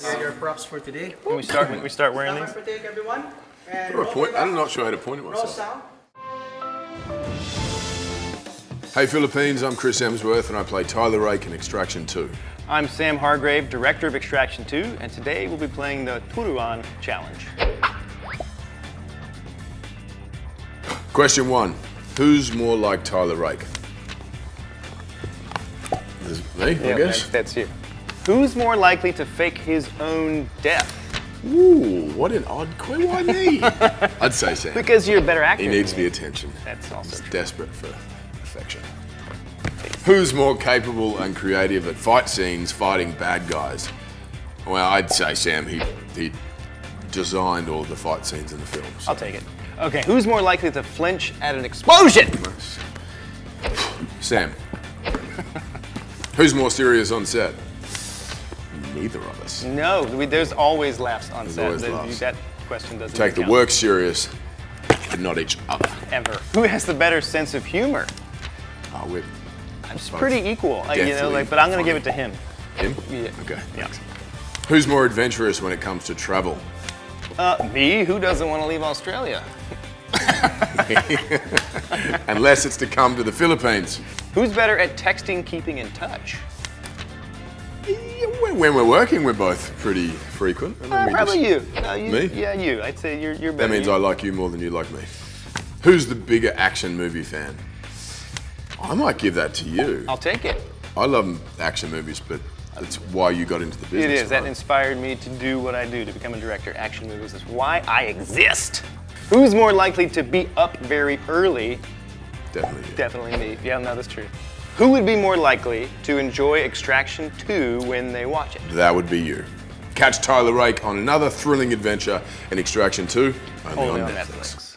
Here are your props for today. When we start, we start wearing Camera these. for take everyone. And a point. I'm not sure how to point at Roll myself. sound. Hey Philippines, I'm Chris Hemsworth and I play Tyler Rake in Extraction 2. I'm Sam Hargrave, director of Extraction 2, and today we'll be playing the Turuan Challenge. Question one Who's more like Tyler Rake? Is it me, I guess? that's, that's you. Who's more likely to fake his own death? Ooh, what an odd question. Why me? I'd say Sam. Because you're a better actor. He needs the attention. That's also He's desperate for affection. Who's more capable and creative at fight scenes fighting bad guys? Well, I'd say Sam. He he designed all the fight scenes in the films. so- I'll take it. Okay, who's more likely to flinch at an explosion? Sam. Who's more serious on set? Neither of us. No, we, there's always laughs on set. always That- laughs. That question doesn't Take the count work serious, but not each other. ever. Who has the better sense of humor? Oh, we're It's pretty equal, uh, you know. Like, but I'm gonna give it to him. him. Yeah. Okay. Yeah. Who's more adventurous when it comes to travel? Uh, me? Who doesn't want to leave Australia? Unless it's to come to the Philippines. Who's better at texting, keeping in touch? When we're working, we're both pretty frequent. and Uh, probably just- you. No, you. Me? Yeah, you. I'd say you're you're better. That means You- I like you more than you like me. Who's the bigger action movie fan? I might give that to you. I'll take it. I love action movies, but that's why you got into the business. It is. That inspired me to do what I do, to become a director. Action movies is why I exist. Who's more likely to be up very early? Definitely. you. Definitely me. Yeah, no, that's true. Who would be more likely to enjoy Extraction 2 when they watch it? That would be you. Catch Tyler Rake on another thrilling adventure in Extraction 2, only Only on Netflix. Netflix.